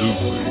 Zoo.